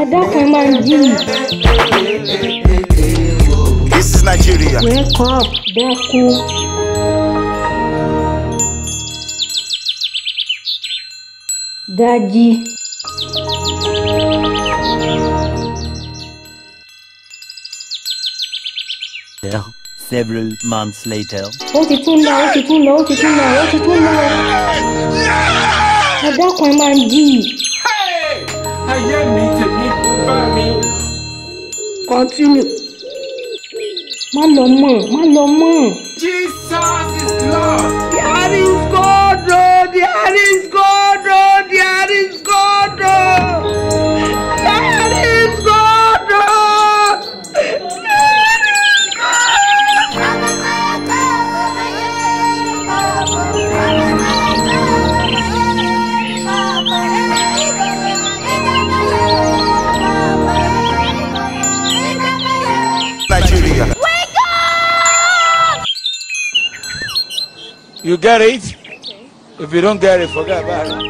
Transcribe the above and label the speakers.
Speaker 1: ẹ dákun ẹ máa ń jí
Speaker 2: This is Nigeria.
Speaker 1: wake up dákú. dájí
Speaker 3: Several months later.
Speaker 1: ó ti tún lọ ó ti tún lọ ó ti tún lọ ó ti tún lọ. ẹ dákun ẹ máa ń jí
Speaker 4: ayé mi tèmi bá mi.
Speaker 1: Continue. má lọ mọ̀ má lọ mọ̀.
Speaker 4: Jesus is Lord.
Speaker 5: You get it? If you don't get it, forget about it.